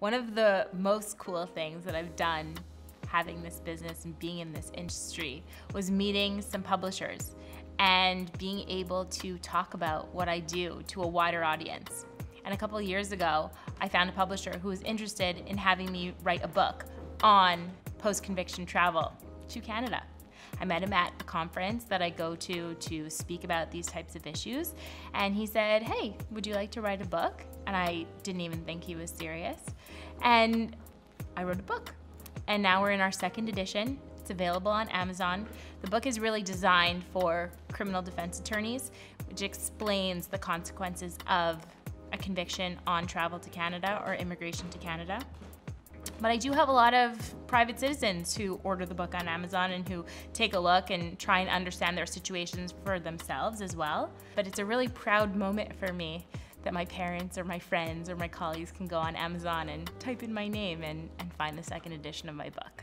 One of the most cool things that I've done having this business and being in this industry was meeting some publishers and being able to talk about what I do to a wider audience. And a couple years ago, I found a publisher who was interested in having me write a book on post conviction travel to Canada. I met him at a conference that I go to to speak about these types of issues. And he said, Hey, would you like to write a book? And I didn't even think he was serious. And I wrote a book. And now we're in our second edition. It's available on Amazon. The book is really designed for criminal defense attorneys, which explains the consequences of a conviction on travel to Canada or immigration to Canada. But I do have a lot of private citizens who order the book on Amazon and who take a look and try and understand their situations for themselves as well. But it's a really proud moment for me that my parents or my friends or my colleagues can go on Amazon and type in my name and, and find the second edition of my book.